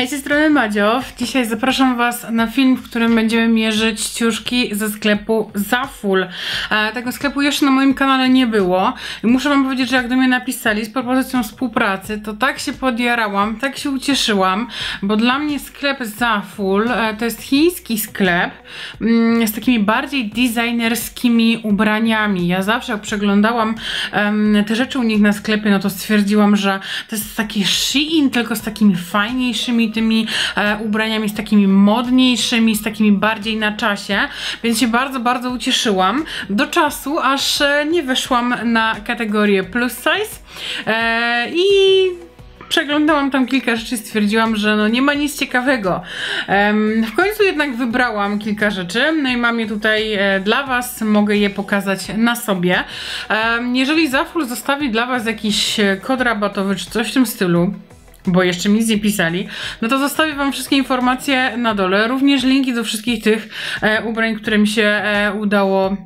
Hej, z tej strony Madzio. Dzisiaj zapraszam Was na film, w którym będziemy mierzyć ciuszki ze sklepu Zaful. E, tego sklepu jeszcze na moim kanale nie było. I muszę Wam powiedzieć, że jak do mnie napisali z propozycją współpracy, to tak się podjarałam, tak się ucieszyłam, bo dla mnie sklep Zaful e, to jest chiński sklep mm, z takimi bardziej designerskimi ubraniami. Ja zawsze jak przeglądałam em, te rzeczy u nich na sklepie, no to stwierdziłam, że to jest taki Shein, tylko z takimi fajniejszymi tymi e, ubraniami, z takimi modniejszymi, z takimi bardziej na czasie, więc się bardzo, bardzo ucieszyłam do czasu, aż e, nie weszłam na kategorię plus size e, i przeglądałam tam kilka rzeczy, stwierdziłam, że no nie ma nic ciekawego. W końcu jednak wybrałam kilka rzeczy, no i mam je tutaj e, dla Was, mogę je pokazać na sobie. Jeżeli Zaful zostawi dla Was jakiś e, kod rabatowy czy coś w tym stylu, bo jeszcze mi nic nie pisali, no to zostawię Wam wszystkie informacje na dole, również linki do wszystkich tych e, ubrań, które mi się e, udało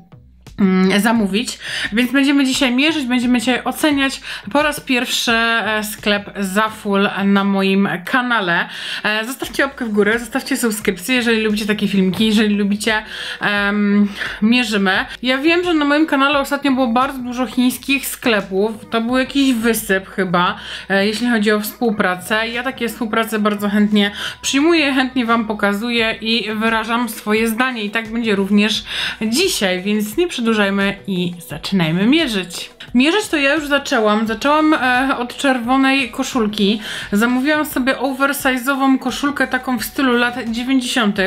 zamówić, więc będziemy dzisiaj mierzyć, będziemy dzisiaj oceniać po raz pierwszy e, sklep Zaful na moim kanale. E, Zostawcie łapkę w górę, zostawcie subskrypcję, jeżeli lubicie takie filmiki, jeżeli lubicie em, mierzymy. Ja wiem, że na moim kanale ostatnio było bardzo dużo chińskich sklepów, to był jakiś wysyp chyba, e, jeśli chodzi o współpracę. Ja takie współprace bardzo chętnie przyjmuję, chętnie Wam pokazuję i wyrażam swoje zdanie i tak będzie również dzisiaj, więc nie przedłużajmy i zaczynajmy mierzyć. Mierzyć to ja już zaczęłam. Zaczęłam e, od czerwonej koszulki. Zamówiłam sobie oversize'ową koszulkę taką w stylu lat 90.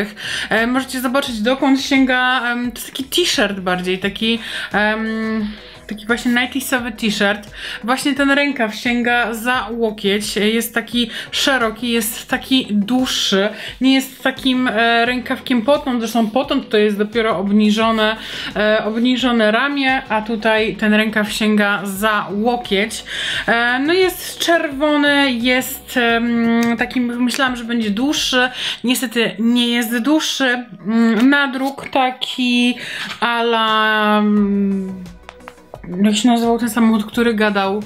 E, możecie zobaczyć dokąd sięga, em, to taki t-shirt bardziej, taki... em, taki właśnie 90sowy t-shirt. Właśnie ten rękaw sięga za łokieć, jest taki szeroki, jest taki dłuższy, nie jest takim e, rękawkiem potąd, zresztą potąd to jest dopiero obniżone, e, obniżone ramię, a tutaj ten rękaw sięga za łokieć. E, no jest czerwony, jest em, takim, myślałam, że będzie dłuższy, niestety nie jest dłuższy. Mm, Nadruk taki ala... jak się nazywał ten samochód, który gadał?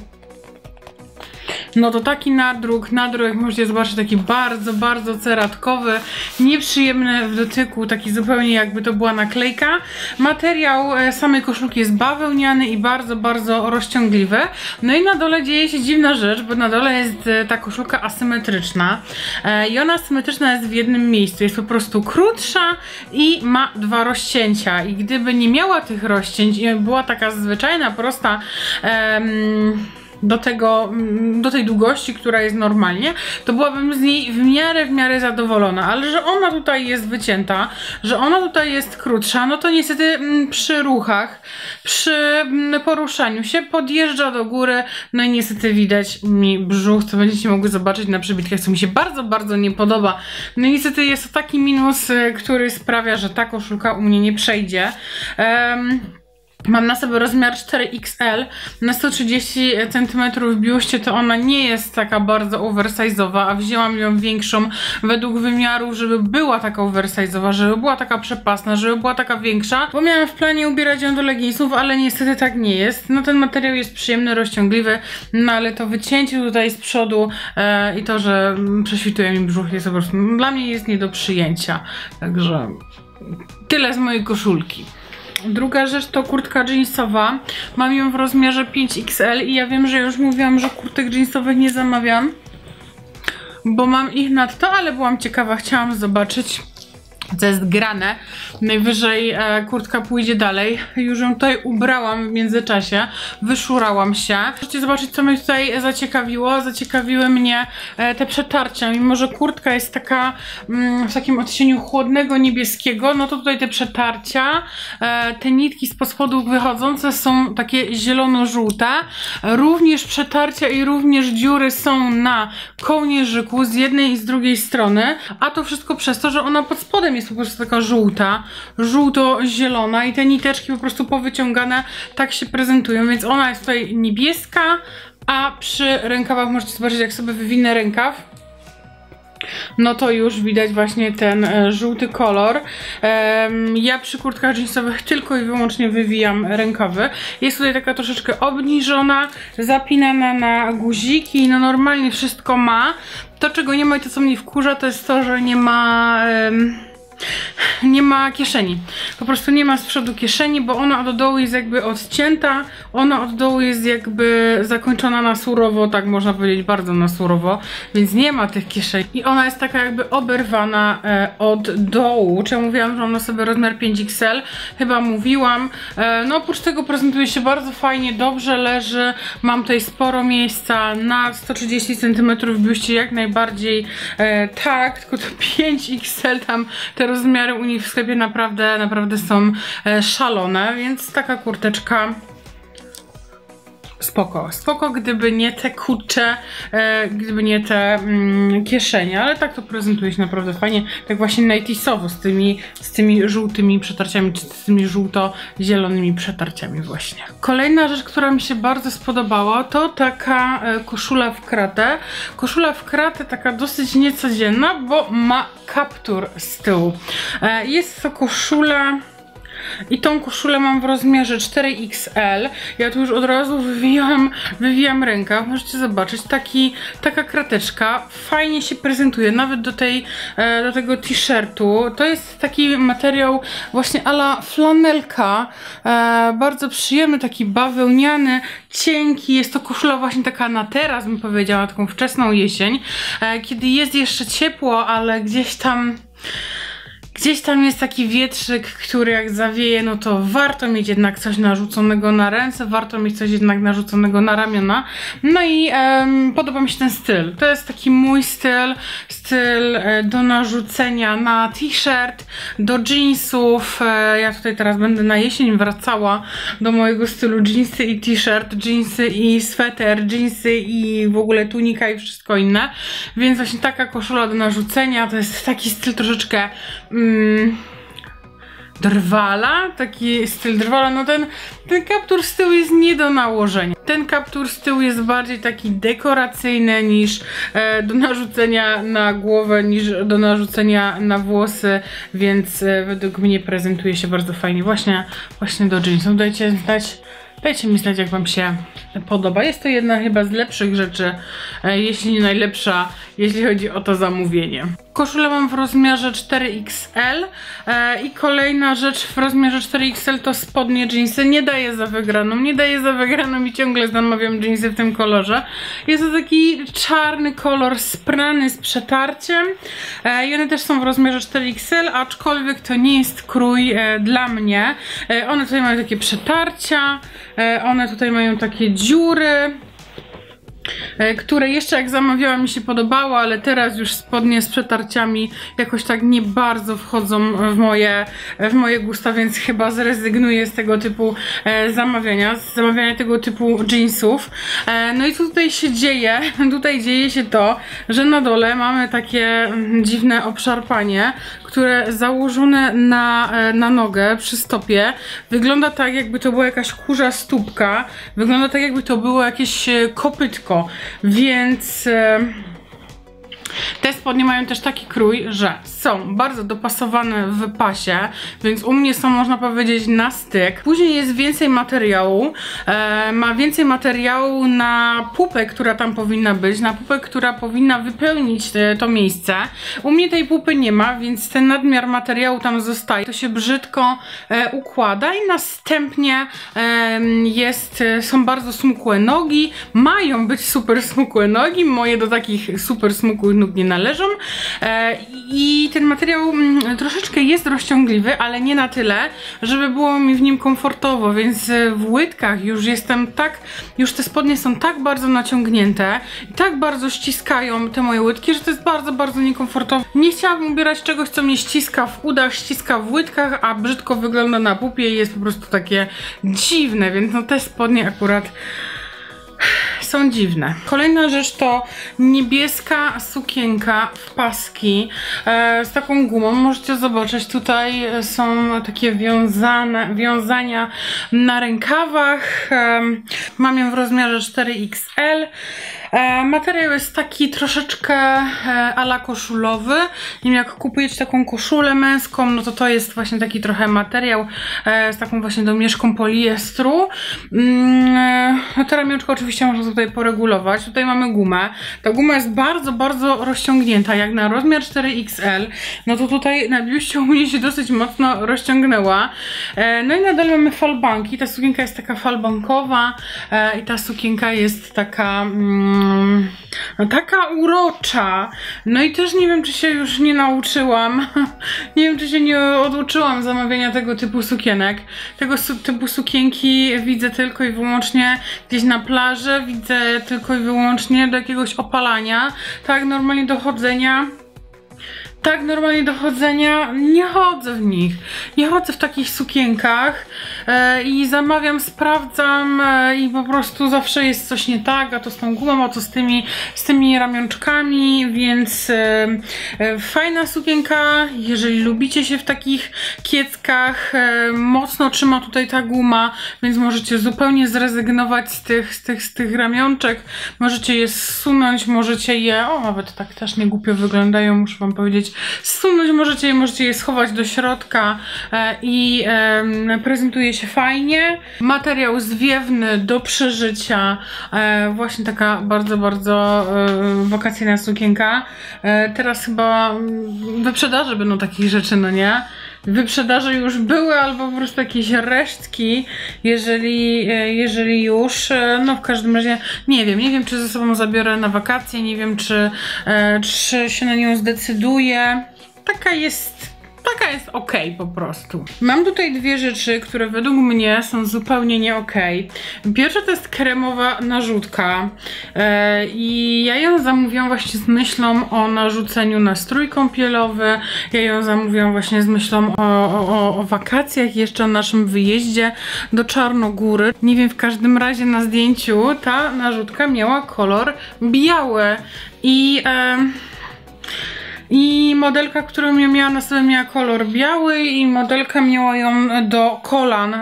No to taki nadruk, nadruk jak możecie zobaczyć taki bardzo, bardzo ceratkowy, nieprzyjemny w dotyku, taki zupełnie jakby to była naklejka. Materiał e, samej koszulki jest bawełniany i bardzo, bardzo rozciągliwy. No i na dole dzieje się dziwna rzecz, bo na dole jest e, ta koszulka asymetryczna E, i ona asymetryczna jest w jednym miejscu, jest po prostu krótsza i ma dwa rozcięcia i gdyby nie miała tych rozcięć i była taka zwyczajna, prosta do tego, mm, do tej długości, która jest normalnie, to byłabym z niej w miarę, w miarę zadowolona, ale że ona tutaj jest wycięta, że ona tutaj jest krótsza, no to niestety mm, przy ruchach, przy mm, poruszaniu się podjeżdża do góry, no i niestety widać mi brzuch, co będziecie mogły zobaczyć na przybitkach, co mi się bardzo, bardzo nie podoba. No i niestety jest to taki minus, y, który sprawia, że ta koszulka u mnie nie przejdzie. Em, Mam na sobie rozmiar 4XL na 130 cm w biuście, to ona nie jest taka bardzo oversize'owa, a wzięłam ją większą według wymiaru, żeby była taka oversize'owa, żeby była taka przepasna, żeby była taka większa, bo miałam w planie ubierać ją do leginsów, ale niestety tak nie jest. No ten materiał jest przyjemny, rozciągliwy, no ale to wycięcie tutaj z przodu e, i to, że prześwituje mi brzuch jest po prostu, dla mnie jest nie do przyjęcia. Także tyle z mojej koszulki. Druga rzecz to kurtka jeansowa. Mam ją w rozmiarze 5XL i ja wiem, że już mówiłam, że kurtek jeansowych nie zamawiam, bo mam ich nadto, ale byłam ciekawa, chciałam zobaczyć co jest grane. Najwyżej e, kurtka pójdzie dalej. Już ją tutaj ubrałam w międzyczasie. Wyszurałam się. Możecie zobaczyć, co mnie tutaj zaciekawiło. Zaciekawiły mnie e, te przetarcia. Mimo, że kurtka jest taka mm, w takim odcieniu chłodnego niebieskiego, no to tutaj te przetarcia, e, te nitki z spodów wychodzące są takie zielono-żółte. Również przetarcia i również dziury są na kołnierzyku z jednej i z drugiej strony. A to wszystko przez to, że ona pod spodem jest po prostu taka żółta, żółto-zielona i te niteczki po prostu powyciągane tak się prezentują, więc ona jest tutaj niebieska, a przy rękawach możecie zobaczyć jak sobie wywinę rękaw. no to już widać właśnie ten e, żółty kolor. Ja przy kurtkach jeansowych tylko i wyłącznie wywijam rękawy. Jest tutaj taka troszeczkę obniżona, zapinana na guziki, no normalnie wszystko ma. To czego nie ma i to co mnie wkurza to jest to, że nie ma... nie ma kieszeni. Po prostu nie ma z przodu kieszeni, bo ona od dołu jest jakby odcięta, ona od dołu jest jakby zakończona na surowo, tak można powiedzieć, bardzo na surowo, więc nie ma tych kieszeni. I ona jest taka jakby oberwana e, od dołu. Czy ja mówiłam, że ona sobie rozmiar 5XL? Chyba mówiłam. E, no oprócz tego prezentuje się bardzo fajnie, dobrze leży. Mam tutaj sporo miejsca na 130 cm biuście jak najbardziej e, tak, tylko to 5XL tam te rozmiary u nich w sklepie naprawdę, naprawdę są e, szalone, więc taka kurteczka spoko. Spoko, gdyby nie te kurcze, e, gdyby nie te mm, kieszenie, ale tak to prezentuje się naprawdę fajnie, tak właśnie nightisowo z tymi, z tymi żółtymi przetarciami, czy z tymi żółto-zielonymi przetarciami właśnie. Kolejna rzecz, która mi się bardzo spodobała, to taka e, koszula w kratę. Koszula w kratę taka dosyć niecodzienna, bo ma kaptur z tyłu. E, jest to koszula i tą koszulę mam w rozmiarze 4XL. Ja tu już od razu wywijam, wywijam rękaw. Możecie zobaczyć, taki, taka krateczka fajnie się prezentuje, nawet do, tej, e, do tego t-shirtu. To jest taki materiał właśnie ala flanelka, e, bardzo przyjemny, taki bawełniany, cienki. Jest to koszula właśnie taka na teraz, bym powiedziała, taką wczesną jesień, e, kiedy jest jeszcze ciepło, ale gdzieś tam Gdzieś tam jest taki wietrzyk, który jak zawieje, no to warto mieć jednak coś narzuconego na ręce, warto mieć coś jednak narzuconego na ramiona. No i em, podoba mi się ten styl. To jest taki mój styl, styl e, do narzucenia na t-shirt, do jeansów. E, ja tutaj teraz będę na jesień wracała do mojego stylu jeansy i t-shirt, jeansy i sweter, jeansy i w ogóle tunika i wszystko inne. Więc właśnie taka koszula do narzucenia to jest taki styl troszeczkę mm, drwala, taki styl drwala, no ten, ten kaptur z tyłu jest nie do nałożenia. Ten kaptur z tyłu jest bardziej taki dekoracyjny niż e, do narzucenia na głowę, niż do narzucenia na włosy, więc e, według mnie prezentuje się bardzo fajnie właśnie, właśnie do jeansów. Dajcie znać Dajcie mi znać, jak Wam się podoba. Jest to jedna chyba z lepszych rzeczy, e, jeśli nie najlepsza, jeśli chodzi o to zamówienie. Koszulę mam w rozmiarze 4XL e, i kolejna rzecz w rozmiarze 4XL to spodnie jeansy. Nie daję za wygraną, nie daję za wygraną i ciągle zamawiam jeansy w tym kolorze. Jest to taki czarny kolor sprany z przetarciem e, i one też są w rozmiarze 4XL, aczkolwiek to nie jest krój dla mnie. One tutaj mają takie przetarcia, one tutaj mają takie dziury, E, które jeszcze jak zamawiałam mi się podobało, ale teraz już spodnie z przetarciami jakoś tak nie bardzo wchodzą w moje, w moje gusta, więc chyba zrezygnuję z tego typu e, zamawiania, z zamawiania tego typu jeansów. E, no i co tutaj się dzieje? Tutaj dzieje się to, że na dole mamy takie mm, dziwne obszarpanie, które założone na, na nogę przy stopie wygląda tak jakby to była jakaś kurza stópka, wygląda tak jakby to było jakieś kopytko, więc... Te spodnie mają też taki krój, że są bardzo dopasowane w pasie, więc u mnie są można powiedzieć na styk. Później jest więcej materiału, e, ma więcej materiału na pupę, która tam powinna być, na pupę, która powinna wypełnić te, to miejsce. U mnie tej pupy nie ma, więc ten nadmiar materiału tam zostaje. To się brzydko e, układa i następnie e, jest, są bardzo smukłe nogi, mają być super smukłe nogi, moje do takich super smukłych nóg nie należą e, i ten materiał mm, troszeczkę jest rozciągliwy, ale nie na tyle, żeby było mi w nim komfortowo, więc w łydkach już jestem tak, już te spodnie są tak bardzo naciągnięte i tak bardzo ściskają te moje łydki, że to jest bardzo, bardzo niekomfortowe. Nie chciałabym ubierać czegoś, co mnie ściska w udach, ściska w łydkach, a brzydko wygląda na pupie i jest po prostu takie dziwne, więc no te spodnie akurat są dziwne. Kolejna rzecz to niebieska sukienka w paski e, z taką gumą. Możecie zobaczyć, tutaj są takie wiązane, wiązania na rękawach. E, mam ją w rozmiarze 4XL. E, materiał jest taki troszeczkę e, ala koszulowy. Nie jak kupujecie taką koszulę męską, no to to jest właśnie taki trochę materiał e, z taką właśnie domieszką poliestru. Mm, e, no ramionczka oczywiście można tutaj poregulować. Tutaj mamy gumę. Ta guma jest bardzo, bardzo rozciągnięta, jak na rozmiar 4XL. No to tutaj na biuście u mnie się dosyć mocno rozciągnęła. E, no i nadal mamy falbanki. Ta sukienka jest taka falbankowa e, i ta sukienka jest taka... Mm, no, taka urocza. No i też nie wiem, czy się już nie nauczyłam. nie wiem, czy się nie oduczyłam zamawiania tego typu sukienek. Tego typu sukienki widzę tylko i wyłącznie gdzieś na plaży, widzę tylko i wyłącznie do jakiegoś opalania. Tak, normalnie do chodzenia tak normalnie do chodzenia nie chodzę w nich. Nie chodzę w takich sukienkach i zamawiam, sprawdzam e, i po prostu zawsze jest coś nie tak, a to z tą gumą, a to z tymi, z tymi ramionczkami, więc e, e fajna sukienka, jeżeli lubicie się w takich kieckach, e, mocno trzyma tutaj ta guma, więc możecie zupełnie zrezygnować z tych, z tych, z tych ramionczek, możecie je zsunąć, możecie je, o nawet tak też nie głupio wyglądają, muszę wam powiedzieć, zsunąć możecie je, możecie je schować do środka e, i prezentuje się fajnie. Materiał zwiewny do przeżycia, e, właśnie taka bardzo, bardzo e, wakacyjna sukienka. Teraz chyba wyprzedaże będą takich rzeczy, no nie? wyprzedaże już były, albo po prostu jakieś resztki, jeżeli, jeżeli już. No w każdym razie nie wiem, nie wiem czy ze sobą zabiorę na wakacje, nie wiem czy, czy się na nią zdecyduję. Taka jest taka jest ok po prostu. Mam tutaj dwie rzeczy, które według mnie są zupełnie nie ok. Pierwsza to jest kremowa narzutka e, i ja ją zamówiłam właśnie z myślą o narzuceniu na strój kąpielowy. Ja ją zamówiłam właśnie z myślą o, o, o wakacjach, jeszcze o naszym wyjeździe do Czarnogóry. Nie wiem, w każdym razie na zdjęciu ta narzutka miała kolor biały i... E, i modelka, którą ja miała na sobie miała kolor biały i modelka miała ją do kolan.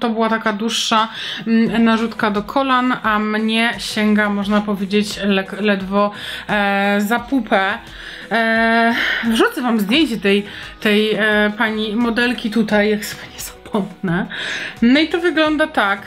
To była taka dłuższa mm, narzutka do kolan, a mnie sięga, można powiedzieć, le ledwo e, za pupę. E, wrzucę wam zdjęcie tej, tej e, pani modelki tutaj, jak sobie nie zapomnę. No i to wygląda tak.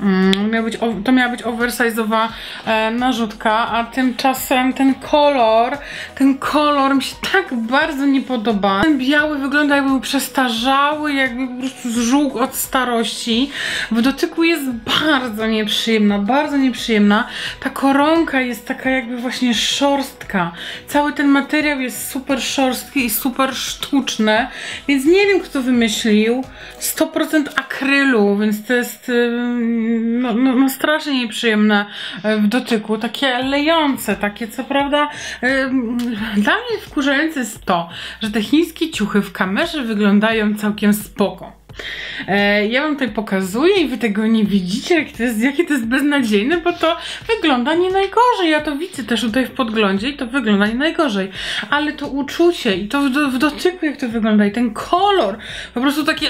Mm, być, to miała być oversize'owa e, narzutka, a tymczasem ten kolor, ten kolor mi się tak bardzo nie podoba. Ten biały wygląda jakby był przestarzały, jakby po prostu zżółkł od starości. W dotyku jest bardzo nieprzyjemna, bardzo nieprzyjemna. Ta koronka jest taka jakby właśnie szorstka. Cały ten materiał jest super szorstki i super sztuczny, więc nie wiem kto wymyślił. 100% akrylu, więc to jest... Yy, no, no, no, strasznie nieprzyjemne e, w dotyku, takie lejące, takie co prawda dla mnie wkurzające jest to, że te chińskie ciuchy w kamerze wyglądają całkiem spoko. E, ja wam tutaj pokazuję i wy tego nie widzicie, jakie to jest, to jest beznadziejne, bo to wygląda nie najgorzej. Ja to widzę też tutaj w podglądzie i to wygląda nie najgorzej. Ale to uczucie i to w, w dotyku, jak to wygląda i ten kolor, po prostu takie...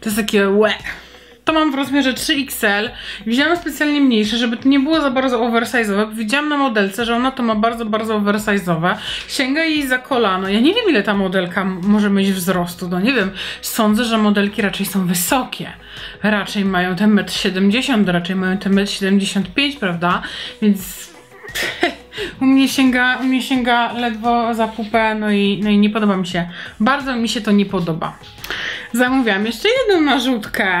To jest takie łe. To mam w rozmiarze 3XL. Wzięłam specjalnie mniejsze, żeby to nie było za bardzo oversize'owe. Widziałam na modelce, że ona to ma bardzo, bardzo oversize'owe. Sięga jej za kolano. Ja nie wiem, ile ta modelka może mieć wzrostu. No nie wiem. Sądzę, że modelki raczej są wysokie. Raczej mają ten 1,70 m, raczej mają ten 1,75 m, prawda? Więc... U mnie, sięga, u mnie sięga ledwo za pupę, no i, no i nie podoba mi się. Bardzo mi się to nie podoba. Zamówiłam jeszcze jedną narzutkę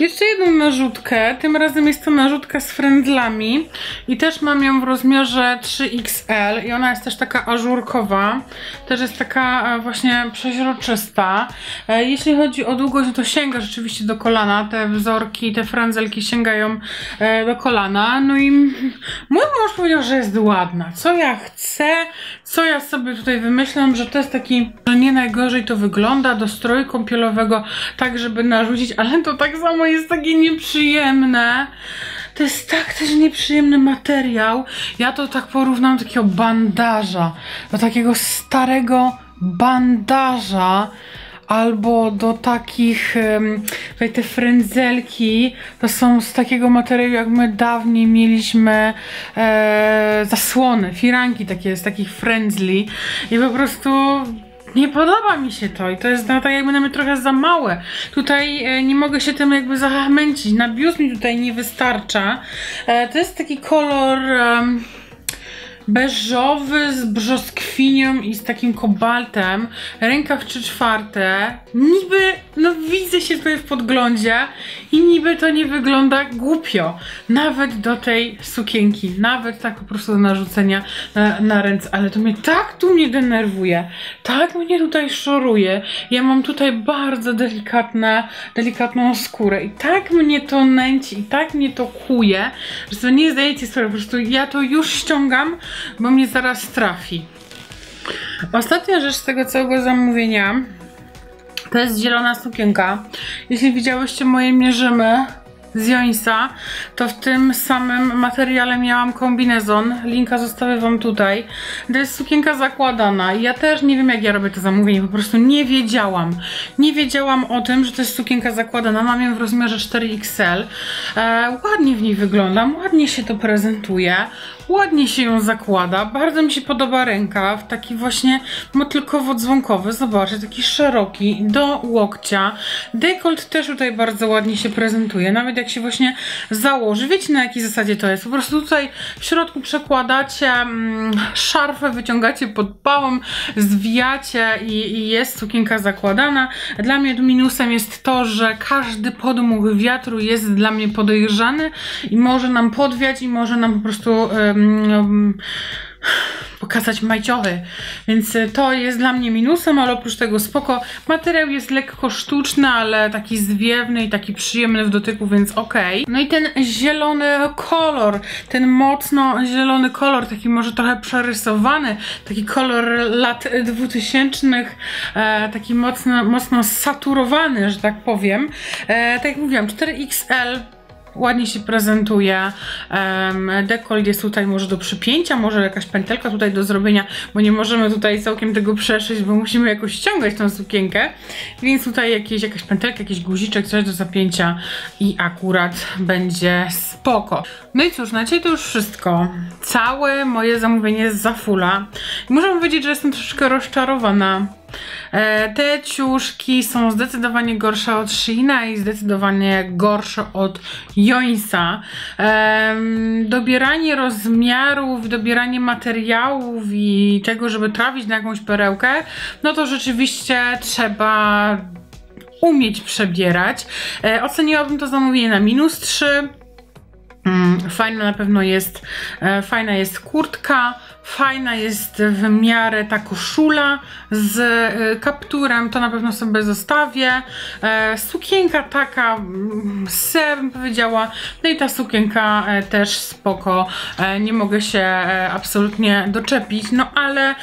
jeszcze jedną narzutkę, tym razem jest to narzutka z frędzlami i też mam ją w rozmiarze 3XL i ona jest też taka ażurkowa, też jest taka e, właśnie przeźroczysta. E, jeśli chodzi o długość, to sięga rzeczywiście do kolana, te wzorki, te frędzelki sięgają e, do kolana, no i mój mąż powiedział, że jest ładna. Co ja chcę, co ja sobie tutaj wymyślam, że to jest taki, że nie najgorzej to wygląda do stroju kąpielowego, tak żeby narzucić, ale to tak samo jest takie nieprzyjemne. To jest tak też nieprzyjemny materiał. Ja to tak porównam do takiego bandaża, do takiego starego bandaża albo do takich, um, te frędzelki, to są z takiego materiału, jak my dawniej mieliśmy e, zasłony, firanki takie z takich frędzli i po prostu nie podoba mi się to i to jest no, tak jakby nawet trochę za małe. Tutaj e, nie mogę się tym jakby zachmęcić. Na biust mi tutaj nie wystarcza. E, to jest taki kolor... E, beżowy z brzoskwinią i z takim kobaltem, rękaw 3 czwarte. Niby, no widzę się tutaj w podglądzie i niby to nie wygląda głupio. Nawet do tej sukienki, nawet tak po prostu do narzucenia na, na ręce, ale to mnie tak tu mnie denerwuje, tak mnie tutaj szoruje. Ja mam tutaj bardzo delikatne, delikatną skórę i tak mnie to nęci i tak mnie to kuje, że to nie zdajecie sobie, po prostu ja to już ściągam, bo mnie zaraz trafi. Ostatnia rzecz z tego całego zamówienia to jest zielona sukienka. Jeśli widziałyście moje mierzymy z Jońsa, to w tym samym materiale miałam kombinezon. Linka zostawię wam tutaj. To jest sukienka zakładana. Ja też nie wiem jak ja robię to zamówienie, po prostu nie wiedziałam. Nie wiedziałam o tym, że to jest sukienka zakładana. Mam ją w rozmiarze 4XL. E, ładnie w niej wyglądam, ładnie się to prezentuje. Ładnie się ją zakłada, bardzo mi się podoba rękaw, taki właśnie motylkowo-dzwonkowy, zobaczcie, taki szeroki, do łokcia. Dekolt też tutaj bardzo ładnie się prezentuje, nawet jak się właśnie założy. Wiecie na jakiej zasadzie to jest? Po prostu tutaj w środku przekładacie mm, szarfę, wyciągacie pod pałą, zwijacie i, i jest sukienka zakładana. Dla mnie minusem jest to, że każdy podmuch wiatru jest dla mnie podejrzany i może nam podwiać i może nam po prostu pokazać majciochy, więc y, to jest dla mnie minusem, ale oprócz tego spoko. Materiał jest lekko sztuczny, ale taki zwiewny i taki przyjemny w dotyku, więc okej. Okay. No i ten zielony kolor, ten mocno zielony kolor, taki może trochę przerysowany, taki kolor lat 2000, e, taki mocno, mocno saturowany, że tak powiem. E, tak jak mówiłam, 4XL ładnie się prezentuje. Dekolt jest tutaj może do przypięcia, może jakaś pętelka tutaj do zrobienia, bo nie możemy tutaj całkiem tego przeszyć, bo musimy jakoś ściągać tą sukienkę, więc tutaj jakieś, jakaś pętelka, jakiś guziczek, coś do zapięcia i akurat będzie spoko. No i cóż, na dzisiaj to już wszystko. Całe moje zamówienie jest za fula. muszę powiedzieć, że jestem troszeczkę rozczarowana te ciuszki są zdecydowanie gorsze od Sheina i zdecydowanie gorsze od Joinsa. Dobieranie rozmiarów, dobieranie materiałów i tego, żeby trafić na jakąś perełkę, no to rzeczywiście trzeba umieć przebierać. E, oceniłabym to zamówienie na minus 3. Mm, fajna na pewno jest, e, fajna jest kurtka, Fajna jest w miarę ta koszula z e, kapturem, to na pewno sobie zostawię. E, sukienka taka mm, se bym powiedziała, no i ta sukienka e, też spoko, nie mogę się absolutnie doczepić, no ale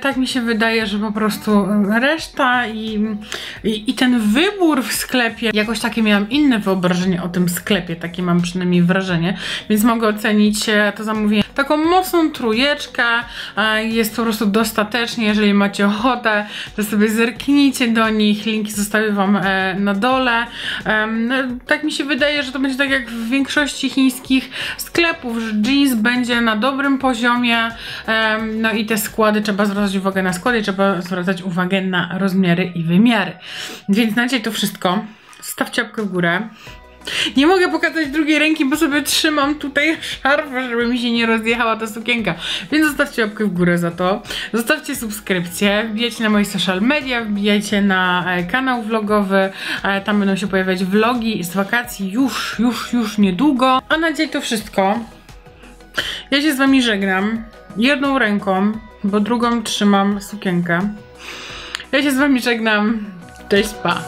tak mi się wydaje, że po prostu reszta i, i, i ten wybór w sklepie, jakoś takie miałam inne wyobrażenie o tym sklepie, takie mam przynajmniej wrażenie, więc mogę ocenić to zamówienie taką mocną trójeczkę, jest po prostu dostatecznie, jeżeli macie ochotę, to sobie zerknijcie do nich, linki zostawię Wam e, na dole. No, tak mi się wydaje, że to będzie tak jak w większości chińskich sklepów, że jeans będzie na dobrym poziomie, no i te składy, trzeba zwracać uwagę na składy, trzeba zwracać uwagę na rozmiary i wymiary. Więc na dzisiaj to wszystko. Stawcie łapkę w górę. Nie mogę pokazać drugiej ręki, bo sobie trzymam tutaj szarfę, żeby mi się nie rozjechała ta sukienka. Więc zostawcie łapkę w górę za to. Zostawcie subskrypcję, wbijajcie na moje social media, wbijajcie na e, kanał vlogowy. E, tam będą się pojawiać vlogi z wakacji już, już, już niedługo. A na dzisiaj to wszystko. Ja się z wami żegnam. Jedną ręką, bo drugą trzymam sukienkę. Ja się z wami żegnam. Cześć, pa!